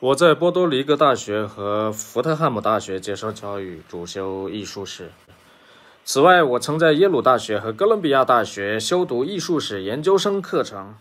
我在波多黎各大学和福特汉姆大学接受教育主修艺术史。此外我曾在耶鲁大学和哥伦比亚大学修读艺术史研究生课程。